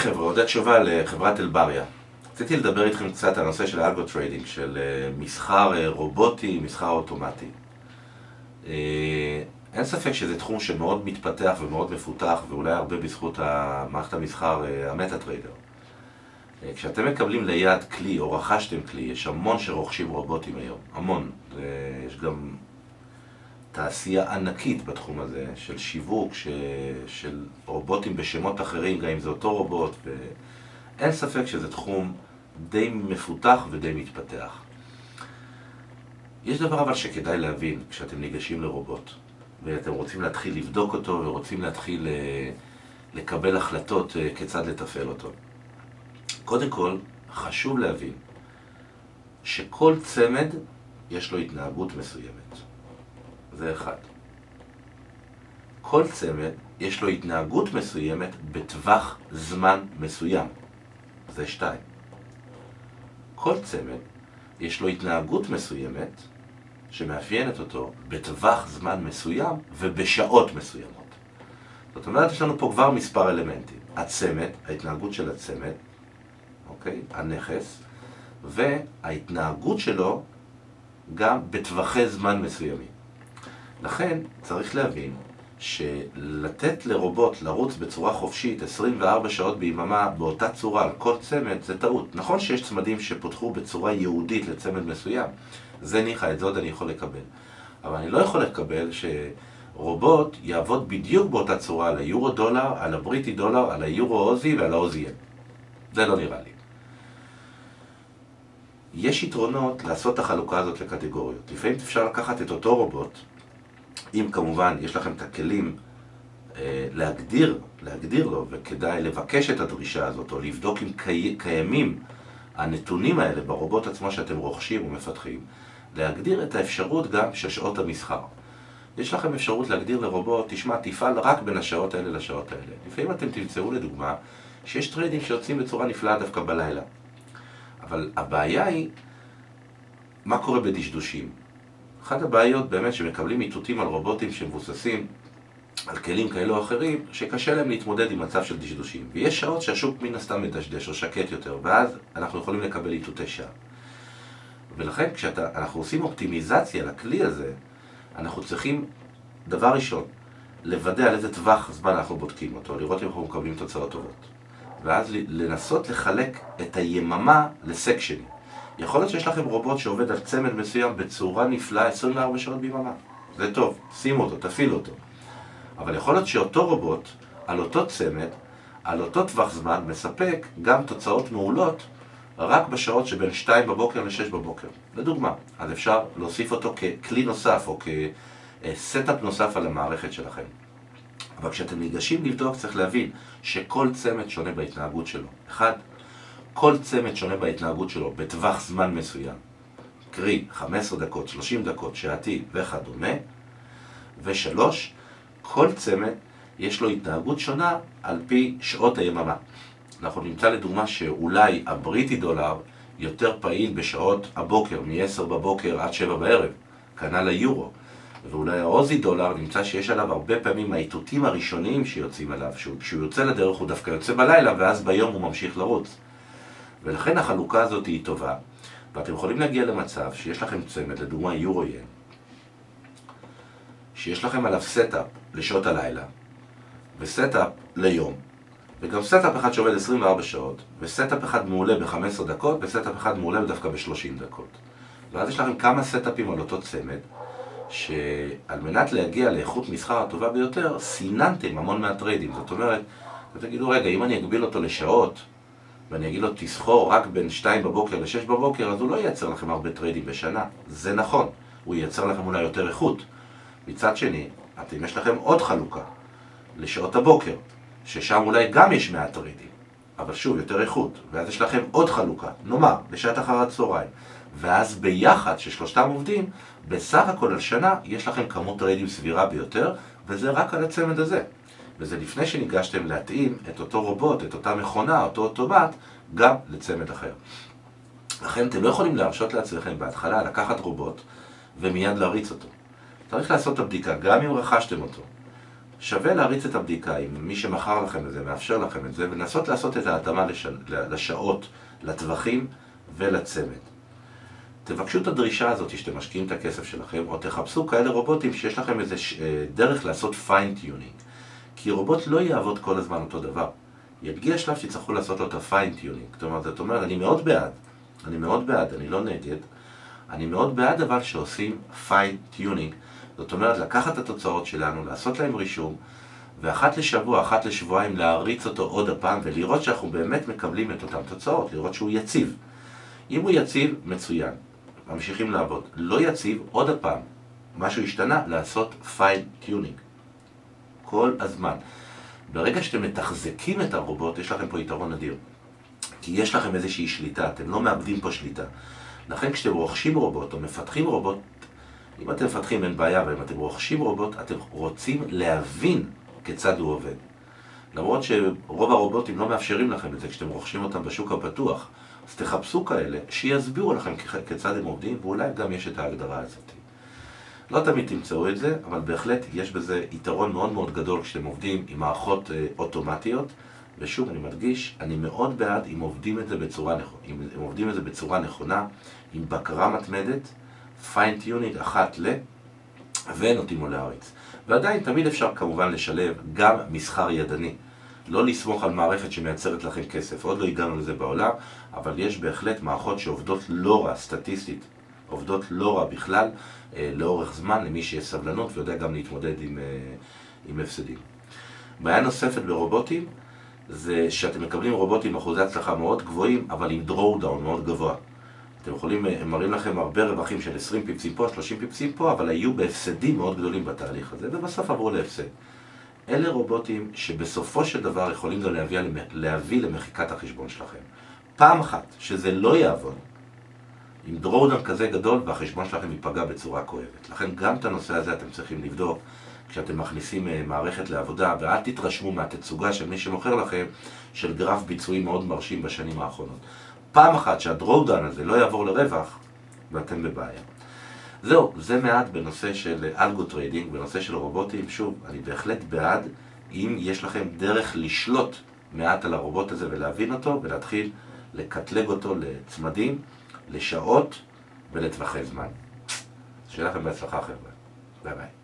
חבר'ה, עודד שובל, חברת אלבריה. רציתי לדבר איתכם קצת על הנושא של algo trading, של אה, מסחר אה, רובוטי, מסחר אוטומטי. אה, אין ספק שזה תחום שמאוד מתפתח ומאוד מפותח, ואולי הרבה בזכות מערכת המסחר, ה MetaTrader. כשאתם מקבלים ליד כלי, או רכשתם כלי, יש המון שרוכשים רובוטים היום, המון. יש גם תעשייה ענקית בתחום הזה, של שיווק, ש... של רובוטים בשמות אחרים, גם אם זה אותו רובוט, ואין ספק שזה תחום די מפותח ודי מתפתח. יש דבר אבל שכדאי להבין כשאתם ניגשים לרובוט, ואתם רוצים להתחיל לבדוק אותו ורוצים להתחיל אה, לקבל החלטות אה, כיצד לתפעל אותו. קודם כל, חשוב להבין שכל צמד יש לו התנהגות מסוימת. זה אחד. כל צמד יש לו התנהגות מסוימת בטווח זמן מסוים. זה שתיים. כל צמד יש לו התנהגות מסוימת שמאפיינת אותו בטווח זמן מסוים ובשעות מסוימות. זאת אומרת, יש לנו פה כבר מספר אלמנטים. הצמד, ההתנהגות של הצמד, אוקיי? הנכס, וההתנהגות שלו גם בטווחי זמן מסוימים. לכן צריך להבין שלתת לרובוט לרוץ בצורה חופשית 24 שעות ביממה באותה צורה על כל צמד זה טעות. נכון שיש צמדים שפותחו בצורה ייעודית לצמד מסוים, זה ניחא, את זה עוד אני יכול לקבל. אבל אני לא יכול לקבל שרובוט יעבוד בדיוק באותה צורה על היורו דולר, על הבריטי דולר, על היורו אוזי ועל האוזי זה לא נראה לי. יש יתרונות לעשות את החלוקה הזאת לקטגוריות. לפעמים אפשר לקחת את אותו רובוט אם כמובן יש לכם את הכלים אה, להגדיר, להגדיר לו, וכדאי לבקש את הדרישה הזאת, או לבדוק אם קי, קיימים הנתונים האלה ברובוט עצמו שאתם רוכשים ומפתחים, להגדיר את האפשרות גם של שעות המסחר. יש לכם אפשרות להגדיר לרובוט, תשמע, תפעל רק בין השעות האלה לשעות האלה. לפעמים אתם תמצאו לדוגמה שיש טריידים שיוצאים בצורה נפלאה דווקא בלילה. אבל הבעיה היא, מה קורה בדשדושים? אחת הבעיות באמת שמקבלים איתותים על רובוטים שמבוססים על כלים כאלו או אחרים, שקשה להם להתמודד עם מצב של דשדושים. ויש שעות שהשוק מן הסתם מדשדש או שקט יותר, ואז אנחנו יכולים לקבל איתותי שווא. ולכן כשאנחנו עושים אופטימיזציה לכלי הזה, אנחנו צריכים, דבר ראשון, לוודא על איזה טווח זמן אנחנו בודקים אותו, לראות אם אנחנו מקבלים תוצאות טובות. ואז לנסות לחלק את היממה לסקשנים. יכול להיות שיש לכם רובוט שעובד על צמד מסוים בצורה נפלאה 24 שעות ביממה. זה טוב, שימו אותו, תפעילו אותו. אבל יכול להיות שאותו רובוט, על אותו צמד, על אותו טווח זמן, מספק גם תוצאות מעולות רק בשעות שבין 2 בבוקר ל-6 בבוקר. לדוגמה, אז אפשר להוסיף אותו ככלי נוסף או כ setup נוסף על המערכת שלכם. אבל כשאתם ניגשים לבדוק צריך להבין שכל צמד שונה בהתנהגות שלו. אחד, כל צמד שונה בהתנהגות שלו בטווח זמן מסוים, קרי 15 דקות, 30 דקות, שעתי וכדומה, ושלוש, כל צמד יש לו התנהגות שונה על פי שעות היממה. אנחנו נמצא לדוגמה שאולי הבריטי דולר יותר פעיל בשעות הבוקר, מ-10 בבוקר עד 7 בערב, כנ"ל היורו. ואולי ה Aussie דולר נמצא שיש עליו הרבה פעמים האיתותים הראשוניים שיוצאים עליו, כשהוא יוצא לדרך הוא דווקא יוצא בלילה ואז ביום הוא ממשיך לרוץ. ולכן החלוקה הזאת היא טובה, ואתם יכולים להגיע למצב שיש לכם צמד, לדוגמה יורו-ין, שיש לכם עליו setup לשעות הלילה, ו setup ליום, וגם setup אחד שעובד 24 שעות, ו setup אחד מעולה ב-15 דקות, ו setup אחד מעולה דווקא ב-30 דקות. ואז יש לכם כמה setup ים על אותו צמד, שעל מנת להגיע לאיכות מסחר הטובה ביותר, סיננתם המון מה trade ים. זאת אומרת, ותגידו, רגע, אם אני אגביל אותו לשעות, ואני אגיד לו תסחור רק בין 2 בבוקר ל-6 בבוקר, אז הוא לא ייצר לכם הרבה trade ים בשנה. זה נכון, הוא ייצר לכם אולי יותר איכות. מצד שני, אתם יש לכם עוד חלוקה, לשעות הבוקר, ששם אולי גם יש מעט trade ים, אבל שוב, יותר איכות. ואז יש לכם עוד חלוקה, נאמר, לשעת אחר הצהריים. ואז ביחד, ששלושתם עובדים, בסך הכל על שנה יש לכם כמות trade ים סבירה ביותר, וזה רק על הצמד הזה. וזה לפני שניגשתם להתאים את אותו רובוט, את אותה מכונה, אותו אוטומט, גם לצמד אחר. לכן אתם לא יכולים להרשות לעצמכם בהתחלה לקחת רובוט ומיד להריץ אותו. צריך לעשות את הבדיקה, גם אם רכשתם אותו. שווה להריץ את הבדיקה, אם מי שמכר לכם את זה, מאפשר לכם את זה, ולנסות לעשות את ההתאמה לש... לשעות, לטווחים ולצמד. תבקשו את הדרישה הזאת שאתם משקיעים את הכסף שלכם, או תחפשו כאלה רובוטים שיש לכם איזה ש... אה, דרך לעשות fine tuning. כי רובוט לא יעבוד כל הזמן אותו דבר. יגיע שלב שתצטרכו לעשות לו את ה fine tuning. אומרת, זאת אומרת, אני מאוד בעד, אני מאוד בעד, אני לא נגד, אני מאוד בעד אבל שעושים fine tuning. זאת אומרת, לקחת את התוצאות שלנו, לעשות להם רישום, ואחת לשבוע, אחת לשבועיים להריץ אותו עוד הפעם ולראות שאנחנו באמת מקבלים את אותן תוצאות, לראות שהוא יציב. אם הוא יציב, מצוין, ממשיכים לעבוד. לא יציב, עוד הפעם, משהו השתנה, לעשות fine tuning. כל הזמן. ברגע שאתם מתחזקים את הרובוט, יש לכם פה יתרון אדיר. כי יש לכם איזושהי שליטה, אתם לא מאבדים פה שליטה. לכן כשאתם רוכשים רובוט או מפתחים רובוט, אם אתם מפתחים אין בעיה, אבל אם אתם רוכשים רובוט, אתם רוצים להבין כיצד הוא עובד. למרות שרוב הרובוטים לא מאפשרים לכם את זה כשאתם רוכשים אותם בשוק הפתוח, אז תחפשו כאלה שיסבירו לכם כיצד הם עובדים, ואולי גם יש את ההגדרה הזאת. לא תמיד תמצאו את זה, אבל בהחלט יש בזה יתרון מאוד מאוד גדול כשאתם עובדים עם מערכות אה, אוטומטיות. ושוב, אני מדגיש, אני מאוד בעד אם עובדים את זה בצורה, אם עובדים את זה בצורה נכונה, עם בקרה מתמדת, fine tuning אחת ל... ונותנים לו להריץ. ועדיין תמיד אפשר כמובן לשלב גם מסחר ידני. לא לסמוך על מערכת שמייצרת לכם כסף. עוד לא הגענו לזה בעולם, אבל יש בהחלט מערכות שעובדות לא רע, סטטיסטית, עובדות לא רע בכלל, אה, לאורך זמן, למי שיש סבלנות ויודע גם להתמודד עם, אה, עם הפסדים. בעיה נוספת ברובוטים, זה שאתם מקבלים רובוטים אחוזי הצלחה מאוד גבוהים, אבל עם דרור-דאון מאוד גבוה. אתם יכולים, הם מראים לכם הרבה רווחים של 20 פיפסים פה, 30 פיפסים פה, אבל היו בהפסדים מאוד גדולים בתהליך הזה, ובסוף עברו להפסד. אלה רובוטים שבסופו של דבר יכולים גם להביא, להביא למחיקת החשבון שלכם. פעם אחת שזה לא יעבוד, עם דרורדן כזה גדול והחשבון שלכם ייפגע בצורה כואבת. לכן גם את הנושא הזה אתם צריכים לבדוק כשאתם מכניסים אה, מערכת לעבודה, ואל תתרשמו מהתצוגה של מי שמוכר לכם של גרף ביצועים מאוד מרשים בשנים האחרונות. פעם אחת שהדרודן הזה לא יעבור לרווח, ואתם בבעיה. זהו, זה מעט בנושא של algo trading, בנושא של רובוטים. שוב, אני בהחלט בעד אם יש לכם דרך לשלוט מעט על הרובוט הזה ולהבין אותו ולהתחיל לקטלג אותו לצמדים, לשעות ולטווחי זמן. שיהיה לכם בהצלחה חבר'ה. ביי ביי.